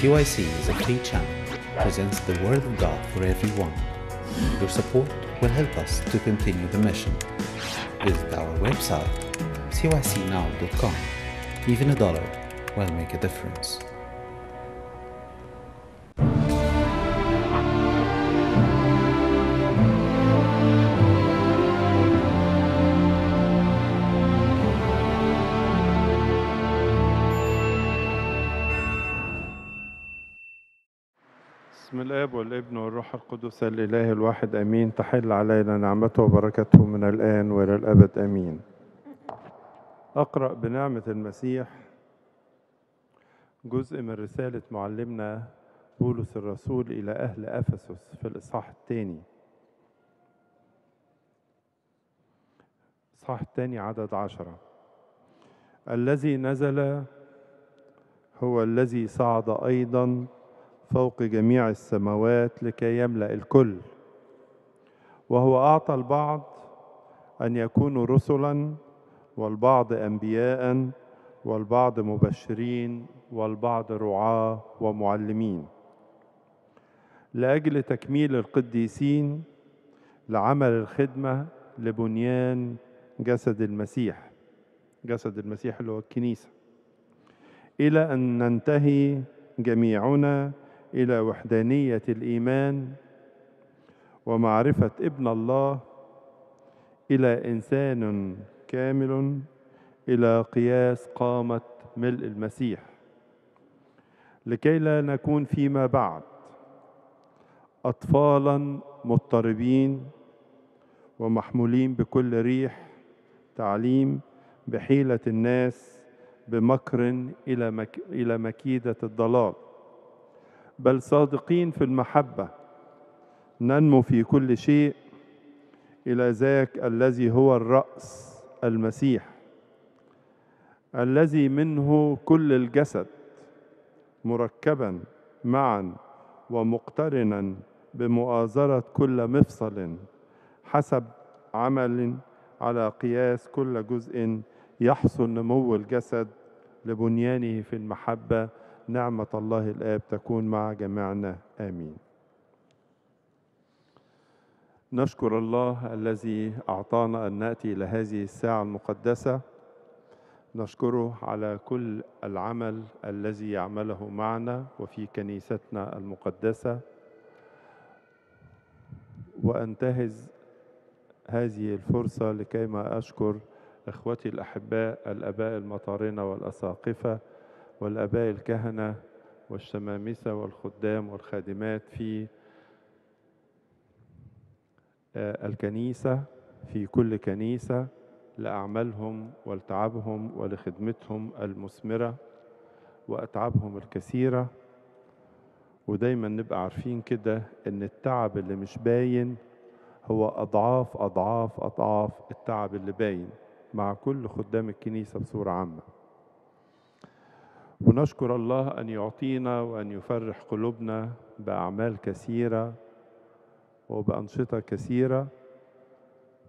CYC is a free channel, presents the Word of God for everyone. Your support will help us to continue the mission. Visit our website, cycnow.com. Even a dollar will make a difference. والروح القدس الإله الواحد آمين. تحل علينا نعمته وبركته من الآن وإلى الأبد آمين. أقرأ بنعمة المسيح جزء من رسالة معلمنا بولس الرسول إلى أهل أفسس في الإصحاح الثاني. الاصحاح الثاني عدد عشرة. الذي نزل هو الذي صعد أيضا فوق جميع السماوات لكي يملأ الكل. وهو أعطى البعض أن يكونوا رسلا والبعض انبياء والبعض مبشرين والبعض رعاة ومعلمين. لأجل تكميل القديسين لعمل الخدمة لبنيان جسد المسيح جسد المسيح اللي هو الكنيسة. إلى أن ننتهي جميعنا إلى وحدانية الإيمان ومعرفة ابن الله إلى إنسان كامل إلى قياس قامة ملء المسيح. لكي لا نكون فيما بعد اطفالا مضطربين ومحمولين بكل ريح تعليم بحيلة الناس بمكر إلى مك... إلى مكيدة الضلال. بل صادقين في المحبة. ننمو في كل شيء إلى ذاك الذي هو الرأس المسيح الذي منه كل الجسد مركبا معا ومقترنا بمؤازرة كل مفصل حسب عمل على قياس كل جزء يحصل نمو الجسد لبنيانه في المحبة نعمة الله الآب تكون مع جميعنا آمين. نشكر الله الذي أعطانا أن نأتي إلى هذه الساعة المقدسة. نشكره على كل العمل الذي يعمله معنا وفي كنيستنا المقدسة. وأنتهز هذه الفرصة لكيما أشكر إخوتي الأحباء الآباء المطارنة والأساقفة والآباء الكهنة والشمامسة والخدام والخادمات في الكنيسة في كل كنيسة لأعمالهم ولتعبهم ولخدمتهم المثمرة وأتعابهم الكثيرة. ودايما نبقى عارفين كده إن التعب اللي مش باين هو أضعاف أضعاف أضعاف التعب اللي باين مع كل خدام الكنيسة بصورة عامة. ونشكر الله أن يعطينا وأن يفرح قلوبنا بأعمال كثيرة وبأنشطة كثيرة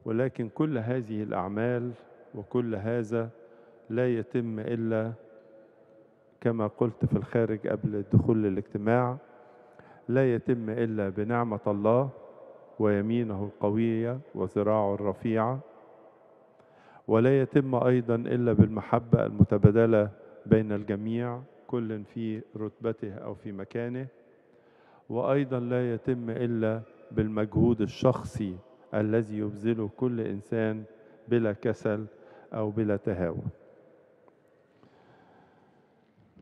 ولكن كل هذه الأعمال وكل هذا لا يتم إلا كما قلت في الخارج قبل الدخول للاجتماع. لا يتم إلا بنعمة الله ويمينه القوية وذراعه الرفيعة. ولا يتم أيضا إلا بالمحبة المتبادلة بين الجميع كل في رتبته أو في مكانه. وأيضا لا يتم إلا بالمجهود الشخصي الذي يبذله كل إنسان بلا كسل أو بلا تهاون.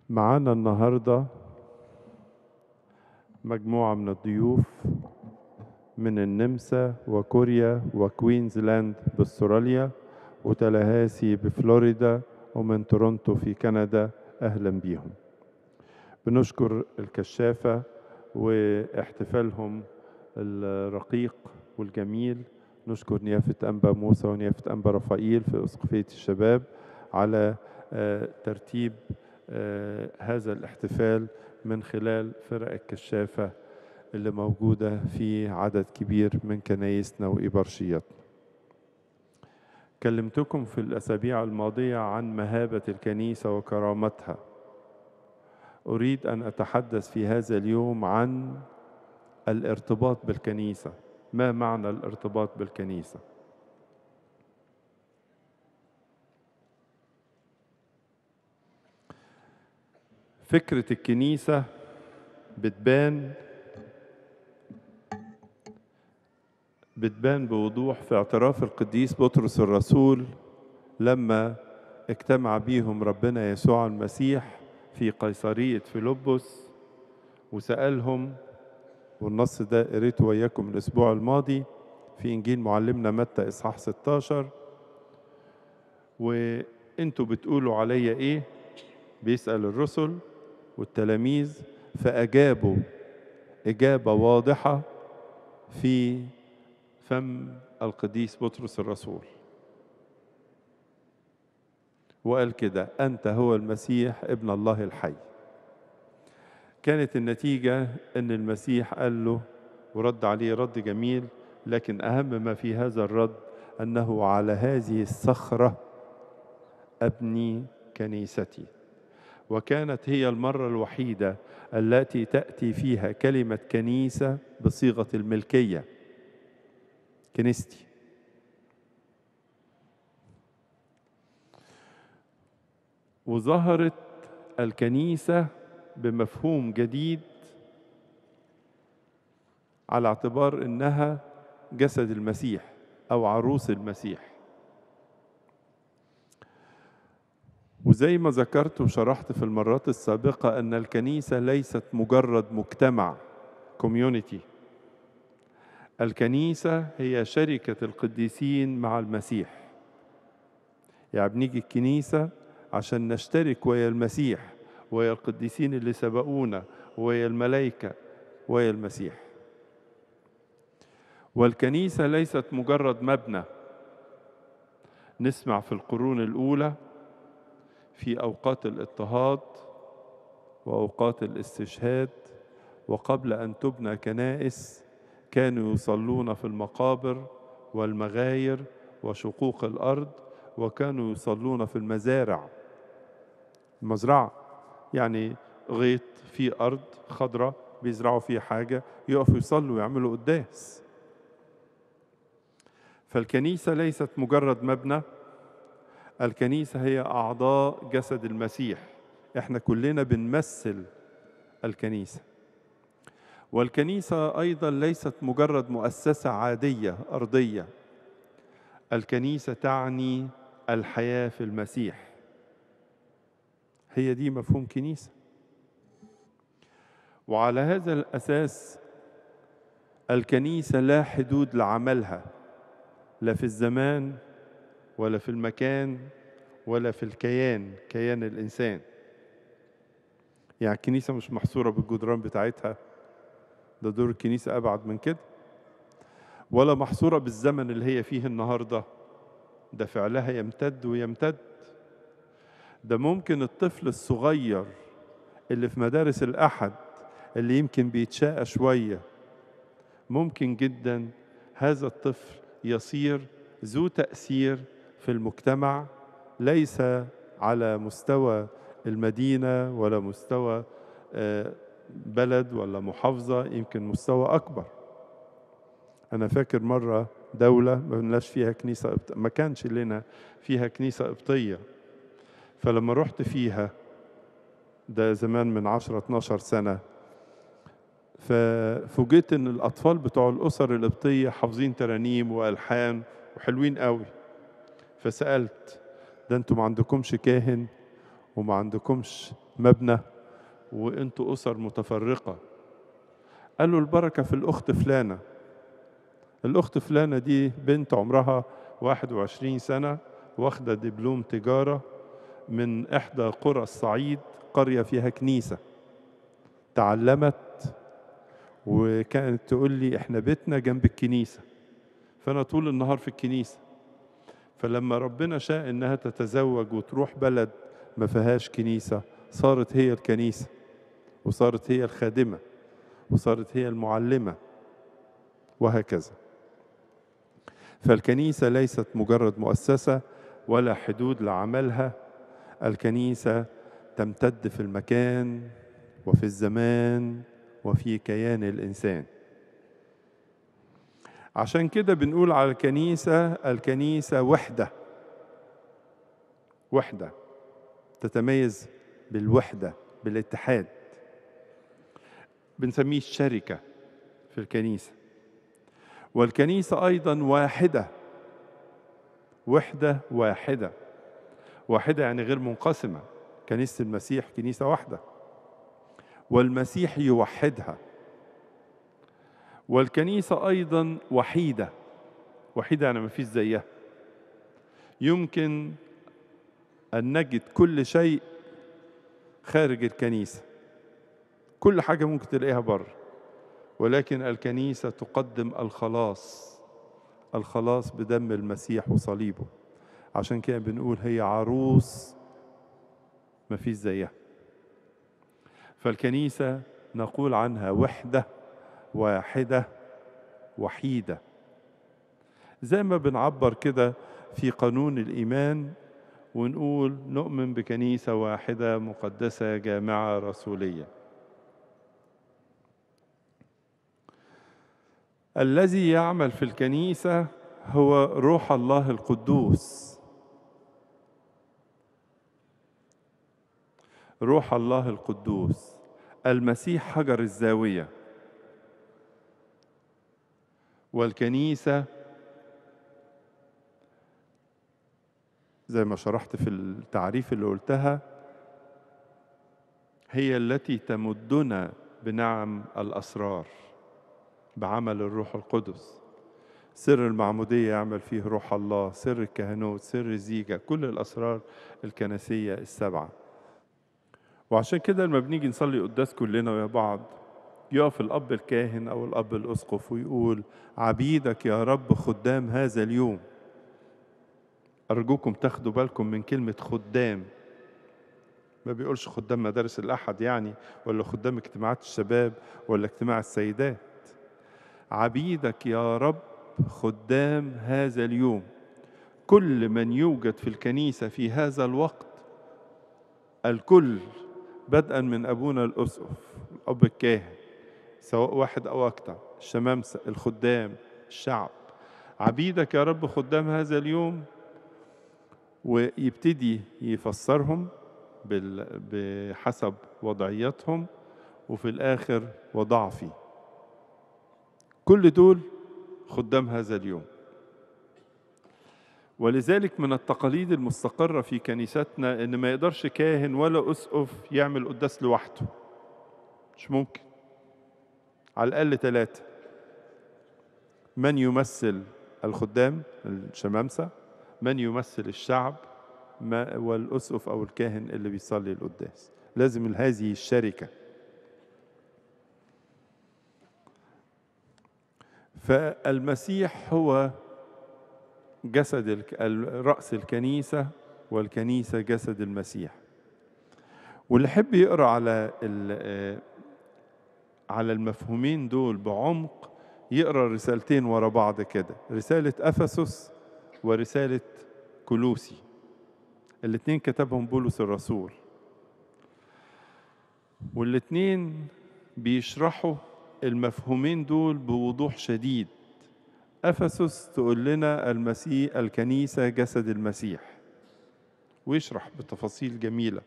معانا النهارده مجموعة من الضيوف من النمسا وكوريا وكوينزلاند بأستراليا وتلاهاسي بفلوريدا ومن تورونتو في كندا أهلا بيهم. بنشكر الكشافة واحتفالهم الرقيق والجميل. نشكر نيافة أنبا موسى ونيافة أنبا رفائيل في اسقفيه الشباب على ترتيب هذا الاحتفال من خلال فرق الكشافة اللي موجودة في عدد كبير من كنايسنا وإبرشياتنا. كلمتكم في الأسابيع الماضية عن مهابة الكنيسة وكرامتها. أريد أن أتحدث في هذا اليوم عن الارتباط بالكنيسة. ما معنى الارتباط بالكنيسة؟ فكرة الكنيسة بتبان بتبان بوضوح في اعتراف القديس بطرس الرسول لما اجتمع بيهم ربنا يسوع المسيح في قيصرية فيلبس وسألهم والنص ده قريته وياكم الأسبوع الماضي في إنجيل معلمنا متى إصحاح 16 وأنتوا بتقولوا عليا إيه؟ بيسأل الرسل والتلاميذ فأجابوا إجابة واضحة في فم القديس بطرس الرسول. وقال كده أنت هو المسيح ابن الله الحي. كانت النتيجة أن المسيح قال له ورد عليه رد جميل لكن أهم ما في هذا الرد أنه على هذه الصخرة أبني كنيستي. وكانت هي المرة الوحيدة التي تأتي فيها كلمة كنيسة بصيغة الملكية. كنيستي. وظهرت الكنيسة بمفهوم جديد على اعتبار إنها جسد المسيح أو عروس المسيح. وزي ما ذكرت وشرحت في المرات السابقة أن الكنيسة ليست مجرد مجتمع كوميونيتي الكنيسة هي شركة القديسين مع المسيح. يعني بنيجي الكنيسة عشان نشترك ويا المسيح ويا القديسين اللي سبقونا ويا الملائكة ويا المسيح. والكنيسة ليست مجرد مبنى. نسمع في القرون الأولى في أوقات الاضطهاد وأوقات الاستشهاد وقبل أن تبنى كنائس كانوا يصلون في المقابر والمغاير وشقوق الأرض وكانوا يصلون في المزارع. المزرعة يعني غيط في أرض خضراء بيزرعوا فيها حاجة يقفوا يصلوا ويعملوا قداس. فالكنيسة ليست مجرد مبنى الكنيسة هي أعضاء جسد المسيح. إحنا كلنا بنمثل الكنيسة. والكنيسة أيضا ليست مجرد مؤسسة عادية أرضية. الكنيسة تعني الحياة في المسيح. هي دي مفهوم كنيسة. وعلى هذا الأساس الكنيسة لا حدود لعملها لا في الزمان ولا في المكان ولا في الكيان كيان الإنسان. يعني الكنيسة مش محصورة بالجدران بتاعتها. ده دور الكنيسة أبعد من كده. ولا محصورة بالزمن اللي هي فيه النهاردة. ده فعلها يمتد ويمتد. ده ممكن الطفل الصغير اللي في مدارس الأحد اللي يمكن بيتشاقى شوية. ممكن جدا هذا الطفل يصير ذو تأثير في المجتمع ليس على مستوى المدينة ولا مستوى بلد ولا محافظة يمكن مستوى أكبر. أنا فاكر مرة دولة ما بنلاش فيها كنيسة ما كانش لنا فيها كنيسة قبطية فلما رحت فيها ده زمان من 10 12 سنة ففوجئت إن الأطفال بتوع الأسر القبطيه حافظين ترانيم وألحان وحلوين قوي فسألت ده أنتوا ما عندكمش كاهن وما عندكمش مبنى؟ وانتوا أسر متفرقة. قالوا البركة في الأخت فلانة. الأخت فلانة دي بنت عمرها 21 سنة واخدة دبلوم تجارة من إحدى قرى الصعيد قرية فيها كنيسة. تعلمت وكانت تقول لي إحنا بيتنا جنب الكنيسة. فأنا طول النهار في الكنيسة. فلما ربنا شاء إنها تتزوج وتروح بلد ما فيهاش كنيسة صارت هي الكنيسة. وصارت هي الخادمة وصارت هي المعلمة وهكذا. فالكنيسة ليست مجرد مؤسسة ولا حدود لعملها. الكنيسة تمتد في المكان وفي الزمان وفي كيان الإنسان. عشان كده بنقول على الكنيسة الكنيسة وحدة وحدة تتميز بالوحدة بالاتحاد. بنسميه الشركة في الكنيسة. والكنيسة أيضا واحدة وحدة واحدة. واحدة يعني غير منقسمة. كنيسة المسيح كنيسة واحدة. والمسيح يوحدها. والكنيسة أيضا وحيدة. وحيدة يعني ما فيش زيها. يمكن أن نجد كل شيء خارج الكنيسة. كل حاجة ممكن تلاقيها بره. ولكن الكنيسة تقدم الخلاص الخلاص بدم المسيح وصليبه. عشان كده بنقول هي عروس ما فيش زيها. فالكنيسة نقول عنها وحدة واحدة وحيدة. زي ما بنعبر كده في قانون الإيمان ونقول نؤمن بكنيسة واحدة مقدسة جامعة رسولية. الذي يعمل في الكنيسة هو روح الله القدوس. روح الله القدوس المسيح حجر الزاوية. والكنيسة زي ما شرحت في التعريف اللي قلتها هي التي تمدنا بنعم الأسرار. بعمل الروح القدس. سر المعمودية يعمل فيه روح الله سر الكهنوت سر الزيجة كل الأسرار الكنسية السبعة. وعشان كده لما بنيجي نصلي قداس كلنا ويا بعض يقف الأب الكاهن أو الأب الأسقف ويقول عبيدك يا رب خدام هذا اليوم. أرجوكم تاخدوا بالكم من كلمة خدام. ما بيقولش خدام مدارس الأحد يعني ولا خدام اجتماعات الشباب ولا اجتماع السيدات. عبيدك يا رب خدام هذا اليوم. كل من يوجد في الكنيسة في هذا الوقت الكل بدءا من أبونا الأسقف الأب الكاهن سواء واحد أو أكثر الشمامسة الخدام الشعب. عبيدك يا رب خدام هذا اليوم ويبتدي يفسرهم بحسب وضعيتهم وفي الآخر وضعفي كل دول خدام هذا اليوم. ولذلك من التقاليد المستقرة في كنيستنا إن ما يقدرش كاهن ولا أسقف يعمل قداس لوحده. مش ممكن. على الأقل ثلاثة من يمثل الخدام الشمامسة؟ من يمثل الشعب؟ والأسقف أو الكاهن اللي بيصلي القداس. لازم هذه الشركة فالمسيح هو جسد رأس الكنيسة والكنيسة جسد المسيح. واللي يحب يقرأ على على المفهومين دول بعمق يقرأ رسالتين ورا بعض كده رسالة أفسس ورسالة كلوسي الاتنين كتبهم بولس الرسول. والاتنين بيشرحوا المفهومين دول بوضوح شديد. أفسس تقول لنا المسيح الكنيسة جسد المسيح. ويشرح بتفاصيل جميلة.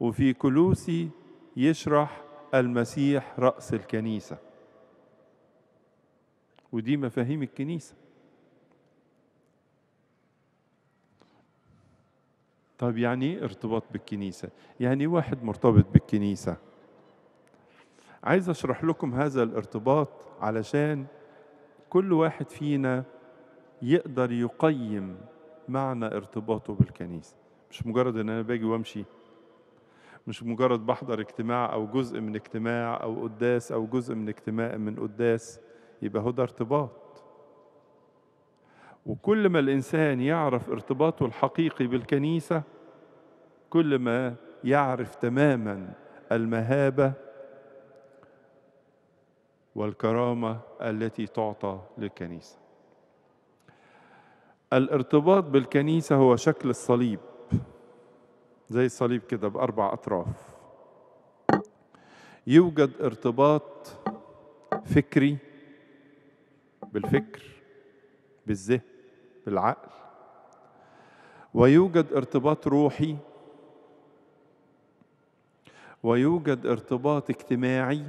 وفي كلوسي يشرح المسيح رأس الكنيسة. ودي مفاهيم الكنيسة. طب يعني إيه ارتباط بالكنيسة؟ يعني واحد مرتبط بالكنيسة. عايز أشرح لكم هذا الارتباط علشان كل واحد فينا يقدر يقيم معنى ارتباطه بالكنيسة. مش مجرد إن أنا باجي وأمشي مش مجرد بحضر اجتماع أو جزء من اجتماع أو قداس أو جزء من اجتماع من قداس يبقى هو ده ارتباط. وكل ما الإنسان يعرف ارتباطه الحقيقي بالكنيسة كل ما يعرف تماما المهابة والكرامة التي تعطى للكنيسة. الارتباط بالكنيسة هو شكل الصليب زي الصليب كده بأربع أطراف. يوجد ارتباط فكري بالفكر بالذهن بالعقل. ويوجد ارتباط روحي. ويوجد ارتباط اجتماعي.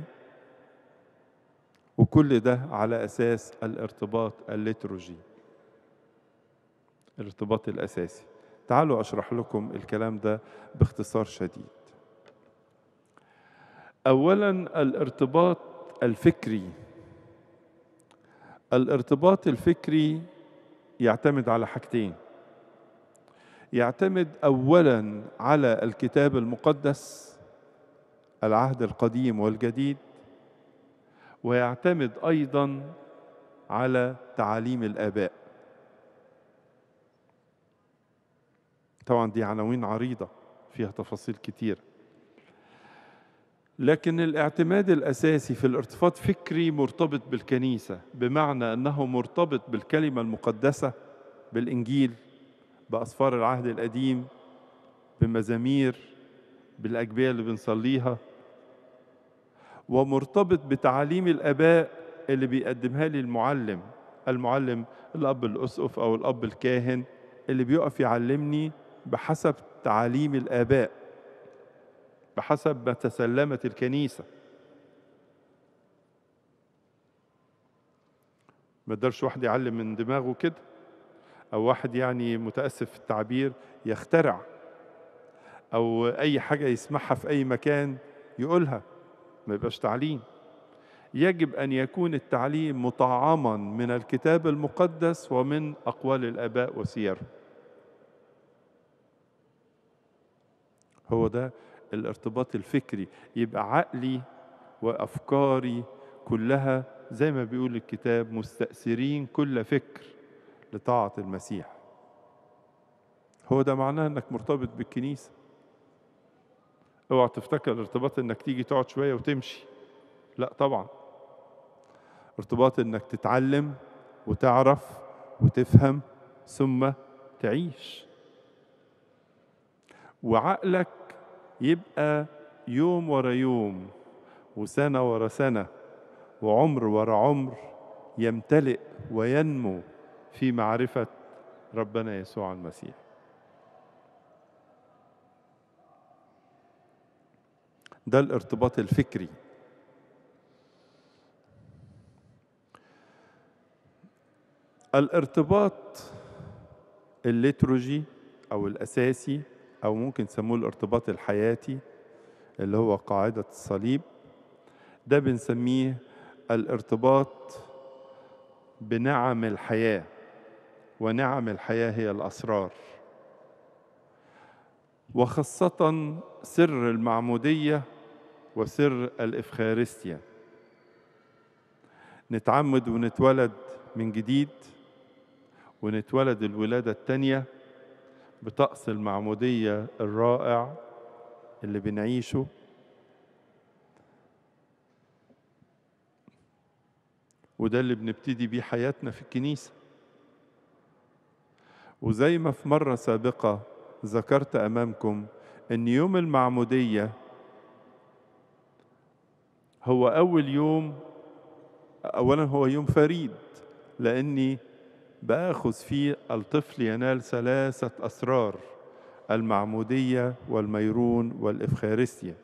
وكل ده على أساس الارتباط الليتروجي. الارتباط الأساسي. تعالوا أشرح لكم الكلام ده باختصار شديد. اولا الارتباط الفكري. الارتباط الفكري يعتمد على حاجتين. يعتمد اولا على الكتاب المقدس العهد القديم والجديد ويعتمد أيضا على تعاليم الآباء. طبعا دي عناوين عريضة فيها تفاصيل كتيره لكن الاعتماد الأساسي في الارتباط فكري مرتبط بالكنيسة بمعنى أنه مرتبط بالكلمة المقدسة بالإنجيل بأسفار العهد القديم بمزامير بالأجبية اللي بنصليها. ومرتبط بتعاليم الآباء اللي بيقدمها لي المعلم المعلم الأب الأسقف أو الأب الكاهن اللي بيقف يعلمني بحسب تعاليم الآباء بحسب ما تسلمت الكنيسة. ما يقدرش واحد يعلم من دماغه كده أو واحد يعني متأسف في التعبير يخترع أو أي حاجة يسمعها في أي مكان يقولها. ما يبقاش تعليم. يجب أن يكون التعليم مطعما من الكتاب المقدس ومن أقوال الآباء وسيرهم هو ده الارتباط الفكري. يبقى عقلي وأفكاري كلها زي ما بيقول الكتاب مستأثرين كل فكر لطاعة المسيح. هو ده معناه إنك مرتبط بالكنيسة. أوعى تفتكر الارتباط إنك تيجي تقعد شوية وتمشي. لا طبعا. ارتباط إنك تتعلم وتعرف وتفهم ثم تعيش. وعقلك يبقى يوم ورا يوم وسنة ورا سنة وعمر ورا عمر يمتلئ وينمو في معرفة ربنا يسوع المسيح. ده الارتباط الفكري. الارتباط الليتروجي أو الأساسي أو ممكن تسموه الارتباط الحياتي اللي هو قاعدة الصليب ده بنسميه الارتباط بنعم الحياة ونعم الحياة هي الأسرار. وخاصة سر المعمودية وسر الإفخارستيا. نتعمد ونتولد من جديد ونتولد الولادة الثانية بطقس المعمودية الرائع اللي بنعيشه. وده اللي بنبتدي بيه حياتنا في الكنيسة. وزي ما في مرة سابقة ذكرت أمامكم إن يوم المعمودية هو أول يوم اولا هو يوم فريد لأني بآخذ فيه الطفل ينال ثلاثة أسرار المعمودية والميرون والافخارستيا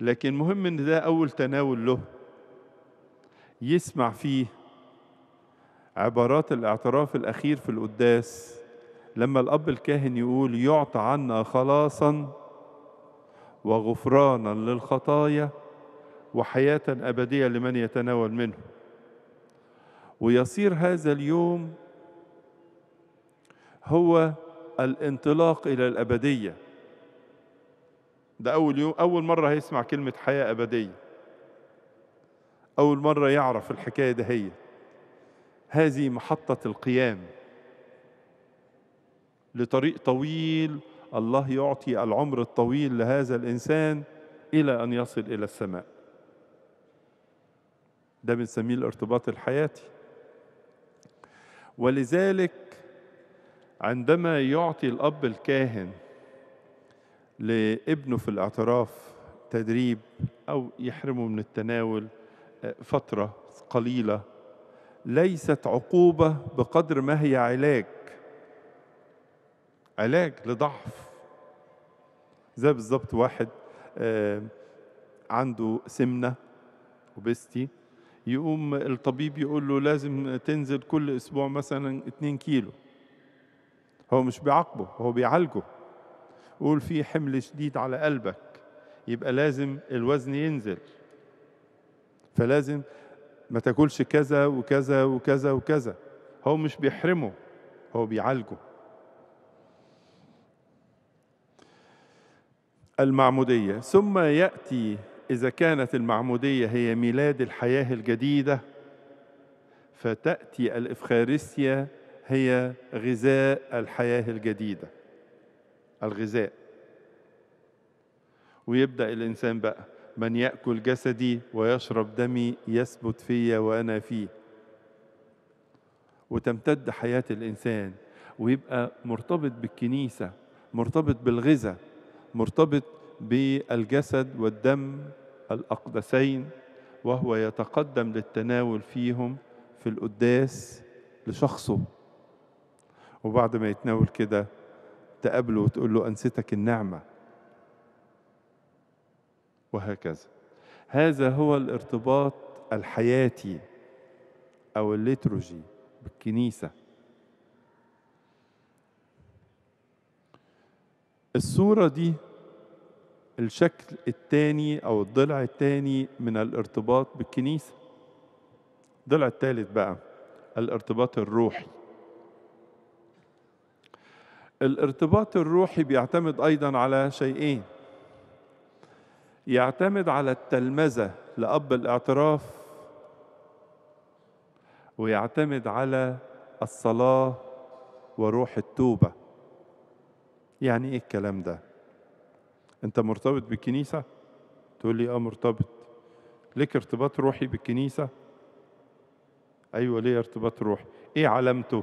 لكن مهم إن ده أول تناول له. يسمع فيه عبارات الاعتراف الأخير في القداس لما الأب الكاهن يقول يعطى عنا خلاصا وغفرانا للخطايا وحياة أبدية لمن يتناول منه. ويصير هذا اليوم هو الانطلاق إلى الأبدية. ده أول يوم أول مرة هيسمع كلمة حياة أبدية. أول مرة يعرف الحكاية ده هي. هذه محطة القيام. لطريق طويل الله يعطي العمر الطويل لهذا الإنسان إلى أن يصل إلى السماء. ده بنسميه الارتباط الحياتي. ولذلك عندما يعطي الأب الكاهن لابنه في الاعتراف تدريب أو يحرمه من التناول آه، فترة قليلة ليست عقوبة بقدر ما هي علاج. علاج لضعف. زي بالظبط واحد آه، عنده سمنة وبستي يقوم الطبيب يقول له لازم تنزل كل أسبوع مثلا 2 كيلو. هو مش بيعاقبه هو بيعالجه. يقول في حمل شديد على قلبك يبقى لازم الوزن ينزل. فلازم ما تاكلش كذا وكذا وكذا وكذا. هو مش بيحرمه هو بيعالجه. المعمودية. ثم يأتي إذا كانت المعمودية هي ميلاد الحياة الجديدة فتأتي الإفخارستيا هي غذاء الحياة الجديدة الغذاء. ويبدأ الإنسان بقى من يأكل جسدي ويشرب دمي يثبت في وأنا فيه. وتمتد حياة الإنسان ويبقى مرتبط بالكنيسة مرتبط بالغذاء مرتبط بالجسد والدم. الأقدسين وهو يتقدم للتناول فيهم في القداس لشخصه. وبعد ما يتناول كده تقابله وتقول له أنستك النعمة. وهكذا. هذا هو الارتباط الحياتي أو الليتروجي بالكنيسة. الصورة دي الشكل الثاني أو الضلع الثاني من الارتباط بالكنيسة. الضلع الثالث بقى الارتباط الروحي. الارتباط الروحي بيعتمد أيضا على شيئين. يعتمد على التلمذة لأب الاعتراف ويعتمد على الصلاة وروح التوبة. يعني إيه الكلام ده؟ انت مرتبط بالكنيسة؟ تقول لي آه مرتبط. ليك ارتباط روحي بالكنيسة؟ أيوه ليه ارتباط روحي. إيه علامته؟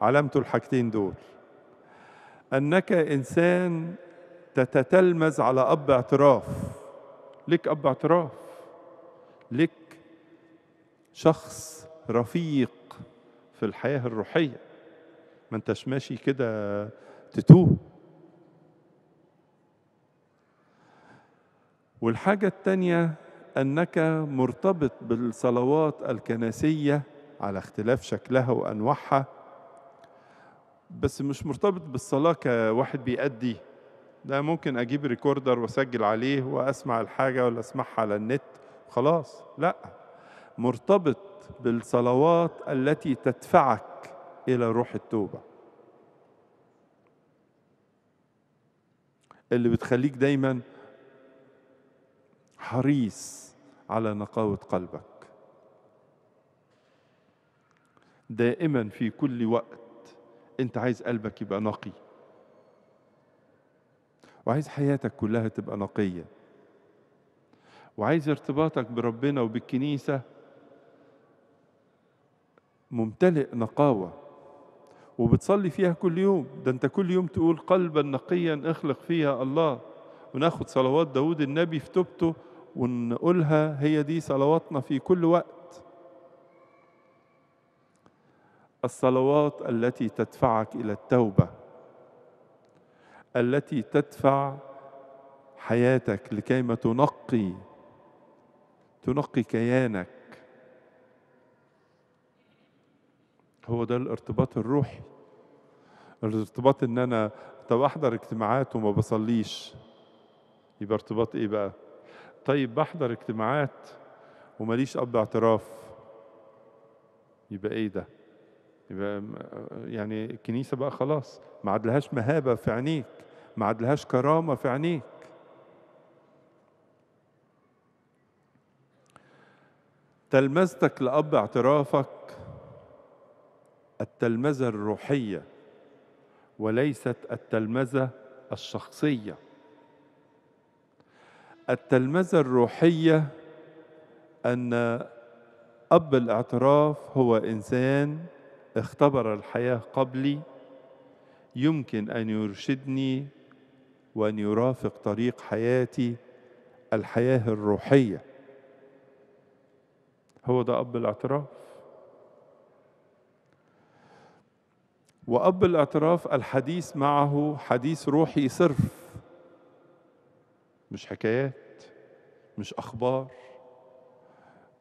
علامته الحاجتين دول. أنك إنسان تتتلمذ على أب اعتراف. لك أب اعتراف. لك شخص رفيق في الحياة الروحية. ما أنتش ماشي كده تتوه. والحاجة الثانية أنك مرتبط بالصلوات الكنسية على اختلاف شكلها وأنواعها بس مش مرتبط بالصلاة كواحد بيأدي. ده ممكن أجيب ريكوردر وأسجل عليه وأسمع الحاجة ولا أسمعها على النت خلاص لأ مرتبط بالصلوات التي تدفعك إلى روح التوبة. اللي بتخليك دايما حريص على نقاوة قلبك. دائما في كل وقت أنت عايز قلبك يبقى نقي. وعايز حياتك كلها تبقى نقية. وعايز ارتباطك بربنا وبالكنيسة ممتلئ نقاوة. وبتصلي فيها كل يوم. ده أنت كل يوم تقول قلبا نقيا اخلق فيها الله. وناخد صلوات داود النبي في توبته. ونقولها هي دي صلواتنا في كل وقت. الصلوات التي تدفعك إلى التوبة التي تدفع حياتك لكيما تنقي تنقي كيانك. هو ده الارتباط الروحي الارتباط إن أنا طب احضر اجتماعات وما بصليش. يبقى ارتباط إيه بقى؟ طيب بحضر اجتماعات وماليش أب اعتراف. يبقى إيه ده؟ يبقى يعني الكنيسة بقى خلاص. ما عادلهاش مهابة في عينيك. ما عادلهاش كرامة في عينيك. تلمذتك لأب اعترافك التلمذة الروحية وليست التلمذة الشخصية. التلمذة الروحية أن أب الاعتراف هو إنسان اختبر الحياة قبلي يمكن أن يرشدني وأن يرافق طريق حياتي الحياة الروحية. هو ده أب الاعتراف. وأب الاعتراف الحديث معه حديث روحي صرف. مش حكايات مش أخبار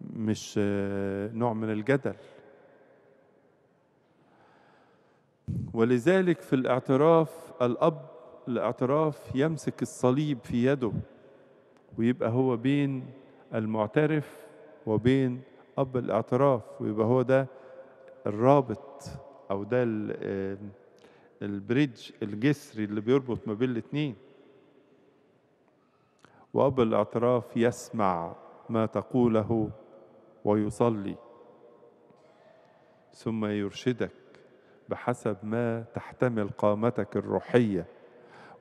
مش آه، نوع من الجدل. ولذلك في الاعتراف الأب الاعتراف يمسك الصليب في يده ويبقى هو بين المعترف وبين أب الاعتراف ويبقى هو ده الرابط أو ده آه، البريدج الجسري اللي بيربط ما بين الاتنين. وأب الاعتراف يسمع ما تقوله ويصلي. ثم يرشدك بحسب ما تحتمل قامتك الروحية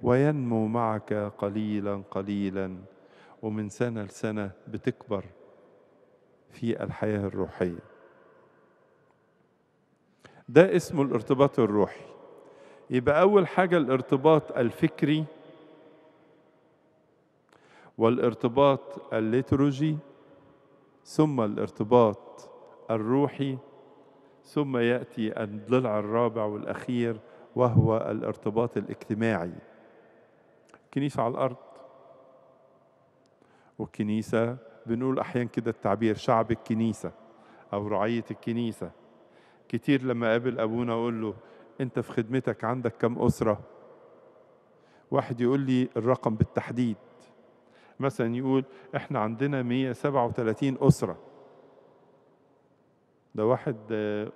وينمو معك قليلا قليلا ومن سنة لسنة بتكبر في الحياة الروحية. ده اسمه الارتباط الروحي. يبقى أول حاجة الارتباط الفكري والارتباط الليتروجي ثم الارتباط الروحي ثم يأتي الضلع الرابع والأخير وهو الارتباط الاجتماعي. الكنيسه على الأرض. والكنيسه بنقول أحيانا كده التعبير شعب الكنيسة أو رعيه الكنيسة. كتير لما قابل أبونا أقول له أنت في خدمتك عندك كم أسرة؟ واحد يقول لي الرقم بالتحديد. مثلا يقول إحنا عندنا 137 أسرة. ده واحد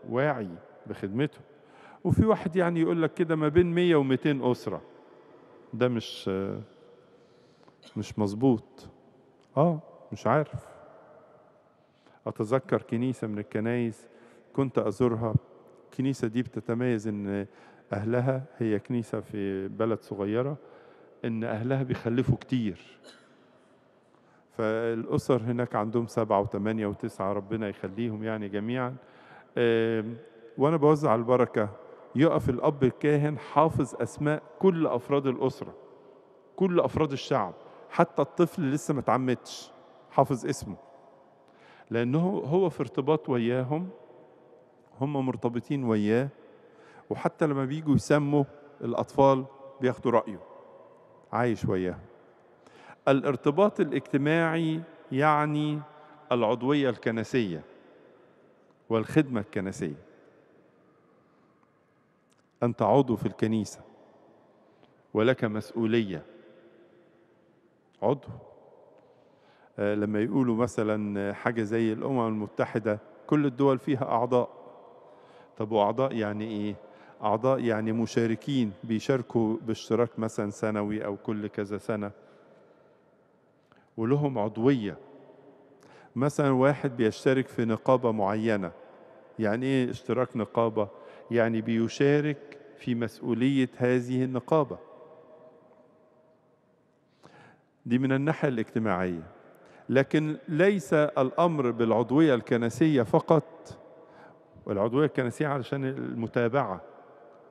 واعي بخدمته. وفي واحد يعني يقول لك كده ما بين 100 و 200 أسرة. ده مش مش مظبوط. آه مش عارف. أتذكر كنيسة من الكنايس كنت أزورها. الكنيسه دي بتتميز إن أهلها هي كنيسة في بلد صغيرة إن أهلها بيخلفوا كتير. فالأسر هناك عندهم سبعة وثمانية وتسعة ربنا يخليهم يعني جميعا. آم، وأنا بوزع البركة يقف الأب الكاهن حافظ أسماء كل أفراد الأسرة كل أفراد الشعب حتى الطفل لسه ما اتعمدش حافظ اسمه. لأنه هو في ارتباط وياهم هم مرتبطين وياه وحتى لما بيجوا يسموا الأطفال بياخدوا رأيه عايش وياهم. الارتباط الاجتماعي يعني العضوية الكنسية والخدمة الكنسية. أنت عضو في الكنيسة ولك مسؤولية. عضو. آه، لما يقولوا مثلا حاجة زي الأمم المتحدة كل الدول فيها أعضاء. طب وأعضاء يعني إيه؟ أعضاء يعني مشاركين بيشاركوا باشتراك مثلا سنوي أو كل كذا سنة. ولهم عضوية. مثلا واحد بيشترك في نقابة معينة. يعني إيه اشتراك نقابة؟ يعني بيشارك في مسؤولية هذه النقابة. دي من الناحية الاجتماعية. لكن ليس الأمر بالعضوية الكنسية فقط. والعضويه الكنسية علشان المتابعة.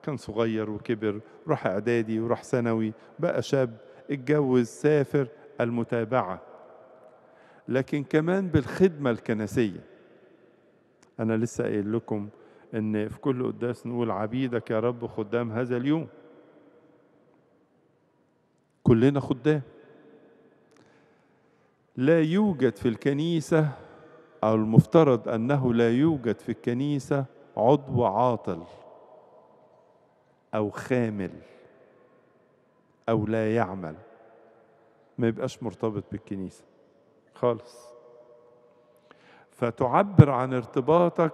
كان صغير وكبر راح إعدادي وراح ثانوي بقى شاب اتجوز سافر المتابعة لكن كمان بالخدمة الكنسية. أنا لسه قايل لكم إن في كل قداس نقول عبيدك يا رب خدام هذا اليوم. كلنا خدام. لا يوجد في الكنيسة أو المفترض أنه لا يوجد في الكنيسة عضو عاطل أو خامل أو لا يعمل. ما يبقاش مرتبط بالكنيسة. خالص. فتعبر عن ارتباطك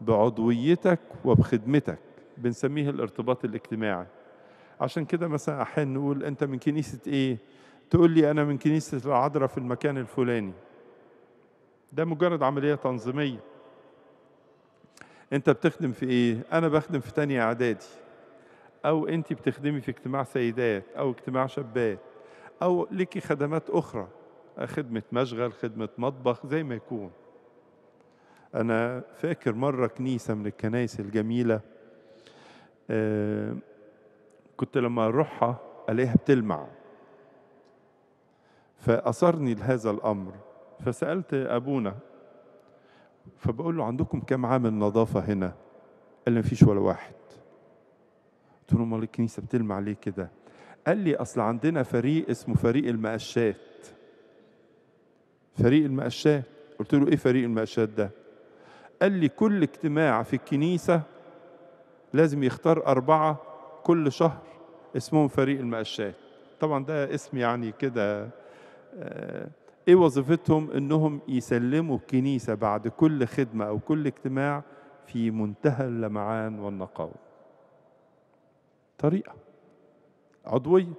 بعضويتك وبخدمتك. بنسميه الارتباط الاجتماعي. عشان كده مثلا أحيانا نقول أنت من كنيسة إيه؟ تقول لي أنا من كنيسة العذراء في المكان الفلاني. ده مجرد عملية تنظيمية. أنت بتخدم في إيه؟ أنا بخدم في تانية إعدادي. أو أنت بتخدمي في اجتماع سيدات أو اجتماع شابات. أو ليكي خدمات أخرى خدمة مشغل خدمة مطبخ زي ما يكون. أنا فاكر مرة كنيسة من الكنائس الجميلة آه كنت لما أروحها ألاقيها بتلمع. فأصرني لهذا الأمر فسألت أبونا فبقول له عندكم كم عامل نظافة هنا؟ قال لي مفيش ولا واحد. قلت له أمال الكنيسة بتلمع ليه كده؟ قال لي أصل عندنا فريق اسمه فريق المقشات. فريق المقشات. قلت له إيه فريق المقشات ده؟ قال لي كل اجتماع في الكنيسة لازم يختار أربعة كل شهر اسمهم فريق المقشات. طبعا ده اسم يعني كده آه، إيه وظيفتهم؟ إنهم يسلموا الكنيسة بعد كل خدمة أو كل اجتماع في منتهى اللمعان والنقاوة طريقة. عضوية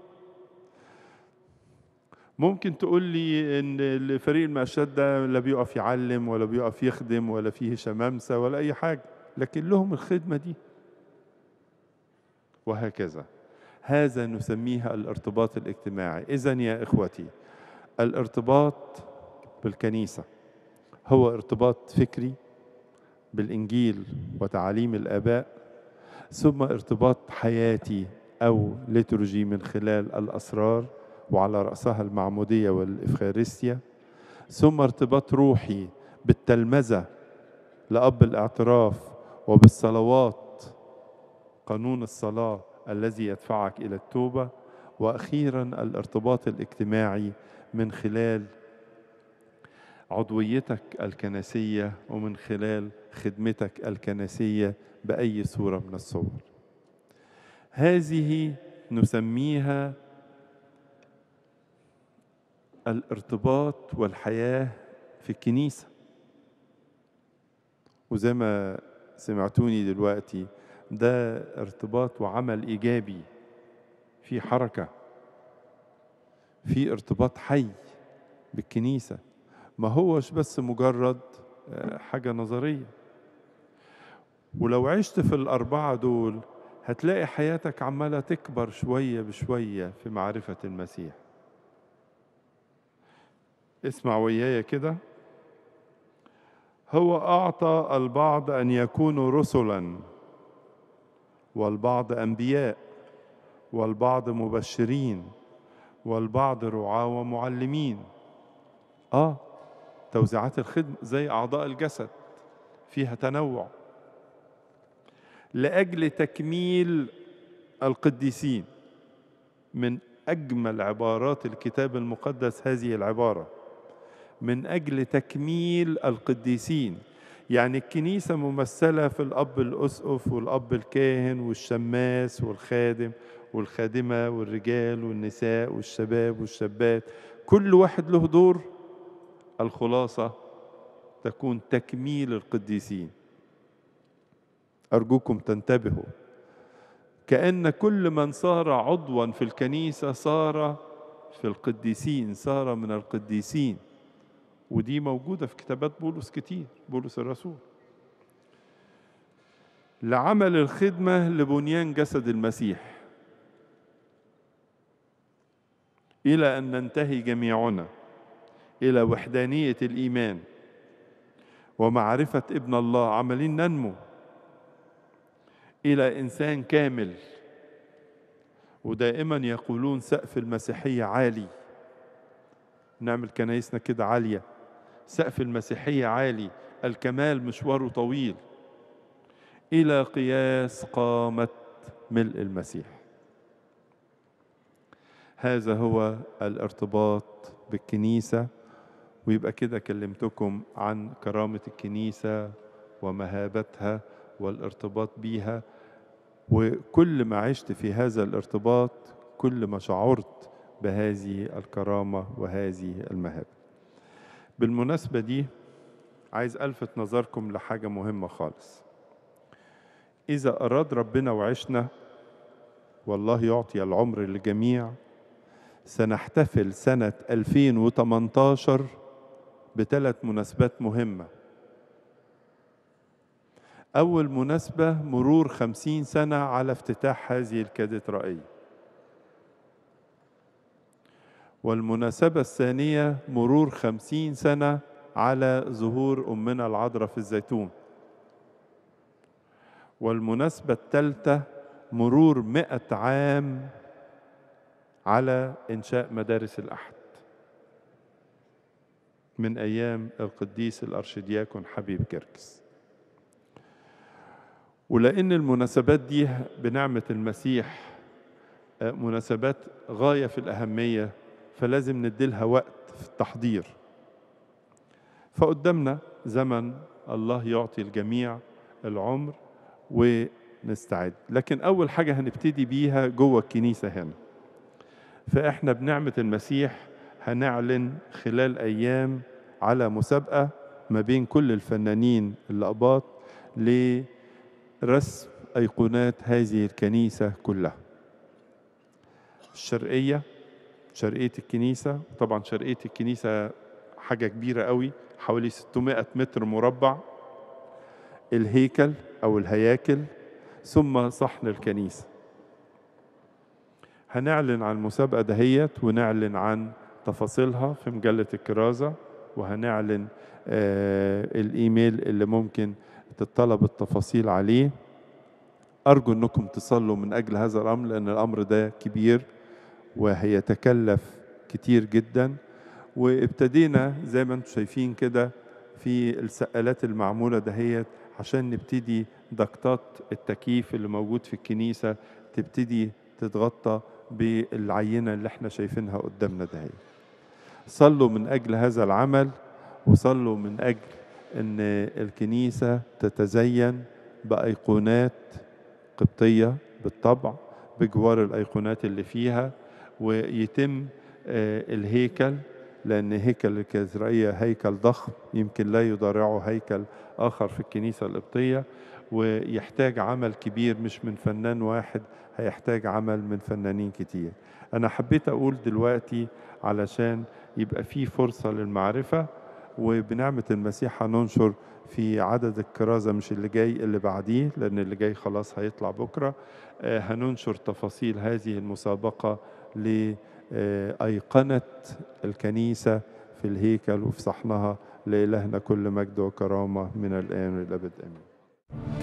ممكن تقول لي إن فريق المقشات ده لا بيقف يعلم ولا بيقف يخدم ولا فيه شمامسة ولا أي حاجة لكن لهم الخدمة دي. وهكذا. هذا نسميها الارتباط الاجتماعي. اذا يا إخوتي الارتباط بالكنيسة هو ارتباط فكري بالإنجيل وتعاليم الآباء ثم ارتباط حياتي أو ليتورجي من خلال الأسرار وعلى رأسها المعمودية والإفخارستيا. ثم ارتباط روحي بالتلمذة لأب الاعتراف وبالصلوات قانون الصلاة الذي يدفعك إلى التوبة. وأخيرا الارتباط الاجتماعي من خلال عضويتك الكنسية ومن خلال خدمتك الكنسية بأي صورة من الصور. هذه نسميها الارتباط والحياة في الكنيسة. وزي ما سمعتوني دلوقتي ده ارتباط وعمل إيجابي في حركة في ارتباط حي بالكنيسة. ما هوش بس مجرد آه، حاجة نظرية. ولو عشت في الأربعة دول هتلاقي حياتك عمالة تكبر شوية بشوية في معرفة المسيح. اسمع ويايا كده. هو أعطى البعض أن يكونوا رسلا والبعض أنبياء والبعض مبشرين والبعض رعاة ومعلمين. آه توزيعات الخدمة زي أعضاء الجسد فيها تنوع. لأجل تكميل القديسين من أجمل عبارات الكتاب المقدس هذه العبارة من أجل تكميل القديسين. يعني الكنيسة ممثلة في الأب الأسقف والأب الكاهن والشماس والخادم والخادمة والرجال والنساء والشباب والشابات. كل واحد له دور. الخلاصة تكون تكميل القديسين. أرجوكم تنتبهوا. كأن كل من صار عضوا في الكنيسة صار في القديسين صار من القديسين. ودي موجودة في كتابات بولس كتير بولس الرسول. لعمل الخدمة لبنيان جسد المسيح. إلى أن ننتهي جميعنا إلى وحدانية الإيمان. ومعرفة ابن الله عمالين ننمو. إلى إنسان كامل. ودائما يقولون سقف المسيحية عالي. نعمل كنايسنا كده عالية. سقف المسيحية عالي. الكمال مشواره طويل. إلى قياس قامة ملء المسيح. هذا هو الارتباط بالكنيسة. ويبقى كده كلمتكم عن كرامة الكنيسة ومهابتها. والارتباط بيها وكل ما عشت في هذا الارتباط كل ما شعرت بهذه الكرامة وهذه المهابة. بالمناسبة دي عايز ألفت نظركم لحاجة مهمة خالص. إذا أراد ربنا وعشنا والله يعطي العمر للجميع سنحتفل سنة 2018 بثلاث مناسبات مهمة. أول مناسبة مرور خمسين سنة على افتتاح هذه الكاتدرائية والمناسبة الثانية مرور خمسين سنة على ظهور أمنا العذراء في الزيتون. والمناسبة الثالثة مرور مئة عام على إنشاء مدارس الأحد. من أيام القديس الأرشدياكون حبيب كركس ولأن المناسبات دي بنعمة المسيح مناسبات غاية في الأهمية فلازم نديلها وقت في التحضير. فقدامنا زمن الله يعطي الجميع العمر ونستعد. لكن أول حاجة هنبتدي بيها جوه الكنيسة هنا. فإحنا بنعمة المسيح هنعلن خلال أيام على مسابقة ما بين كل الفنانين الأقباط لرسم أيقونات هذه الكنيسة كلها. الشرقية شرقية الكنيسة طبعا شرقية الكنيسة حاجة كبيرة قوي حوالي 600 متر مربع. الهيكل أو الهياكل ثم صحن الكنيسة. هنعلن عن المسابقة دهيت ونعلن عن تفاصيلها في مجلة الكرازة وهنعلن آه الإيميل اللي ممكن تطلب التفاصيل عليه. أرجو أنكم تصلوا من أجل هذا الأمر لأن الأمر ده كبير وهيتكلف كتير جدا. وابتدينا زي ما أنتم شايفين كده في السقالات المعمولة دهيت عشان نبتدي ضغطات التكييف اللي موجود في الكنيسة تبتدي تتغطى بالعينة اللي إحنا شايفينها قدامنا دهيت. صلوا من أجل هذا العمل وصلوا من أجل أن الكنيسة تتزين بأيقونات قبطية بالطبع بجوار الأيقونات اللي فيها ويتم الهيكل لأن هيكل الكازرائية هيكل ضخم يمكن لا يضارعه هيكل آخر في الكنيسة القبطية ويحتاج عمل كبير مش من فنان واحد هيحتاج عمل من فنانين كتير. أنا حبيت أقول دلوقتي علشان يبقى في فرصة للمعرفة. وبنعمة المسيح هننشر في عدد الكرازة مش اللي جاي اللي بعديه لأن اللي جاي خلاص هيطلع بكرة. هننشر تفاصيل هذه المسابقة لأيقنة الكنيسة في الهيكل وفي صحنها لإلهنا كل مجد وكرامة من الآن والأبد آمين.